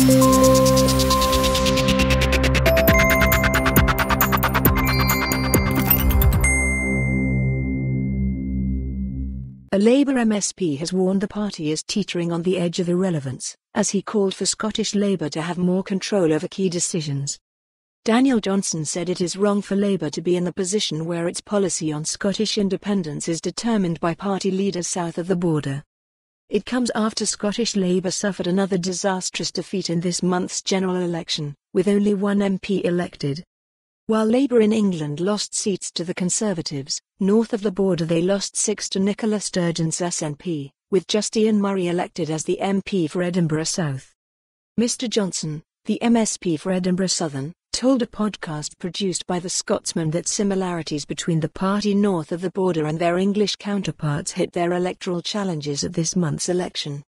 A Labour MSP has warned the party is teetering on the edge of irrelevance, as he called for Scottish Labour to have more control over key decisions. Daniel Johnson said it is wrong for Labour to be in the position where its policy on Scottish independence is determined by party leaders south of the border. It comes after Scottish Labour suffered another disastrous defeat in this month's general election, with only one MP elected. While Labour in England lost seats to the Conservatives, north of the border they lost six to Nicola Sturgeon's SNP, with just Ian Murray elected as the MP for Edinburgh South. Mr Johnson, the MSP for Edinburgh Southern, told a podcast produced by The Scotsman that similarities between the party north of the border and their English counterparts hit their electoral challenges at this month's election.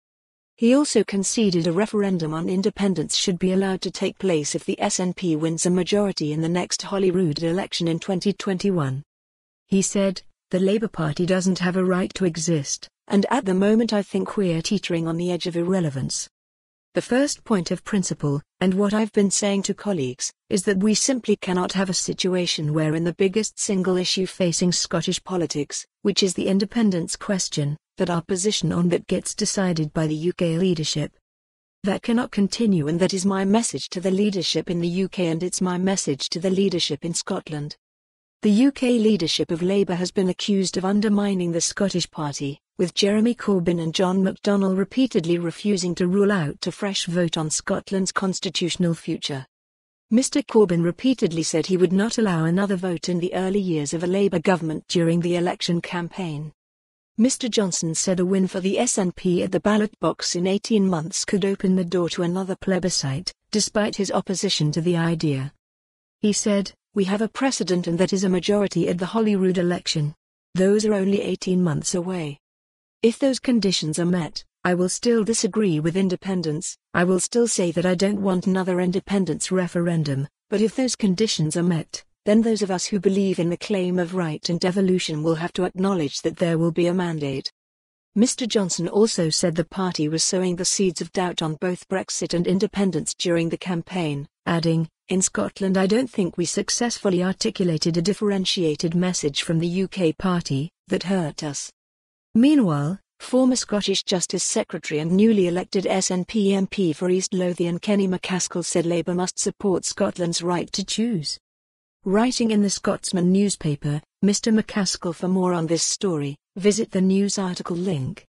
He also conceded a referendum on independence should be allowed to take place if the SNP wins a majority in the next Holyrood election in 2021. He said, The Labour Party doesn't have a right to exist, and at the moment I think we're teetering on the edge of irrelevance. The first point of principle, and what I've been saying to colleagues, is that we simply cannot have a situation where in the biggest single issue facing Scottish politics, which is the independence question, that our position on that gets decided by the UK leadership. That cannot continue and that is my message to the leadership in the UK and it's my message to the leadership in Scotland. The UK leadership of Labour has been accused of undermining the Scottish Party, with Jeremy Corbyn and John McDonnell repeatedly refusing to rule out a fresh vote on Scotland's constitutional future. Mr Corbyn repeatedly said he would not allow another vote in the early years of a Labour government during the election campaign. Mr Johnson said a win for the SNP at the ballot box in 18 months could open the door to another plebiscite, despite his opposition to the idea. He said, We have a precedent and that is a majority at the Holyrood election. Those are only 18 months away. If those conditions are met, I will still disagree with independence, I will still say that I don't want another independence referendum, but if those conditions are met, then those of us who believe in the claim of right and devolution will have to acknowledge that there will be a mandate. Mr. Johnson also said the party was sowing the seeds of doubt on both Brexit and independence during the campaign, adding, In Scotland, I don't think we successfully articulated a differentiated message from the UK party that hurt us. Meanwhile, former Scottish Justice Secretary and newly elected SNP MP for East Lothian Kenny MacAskill said Labour must support Scotland's right to choose. Writing in the Scotsman newspaper, Mr. MacAskill for more on this story, visit the news article link.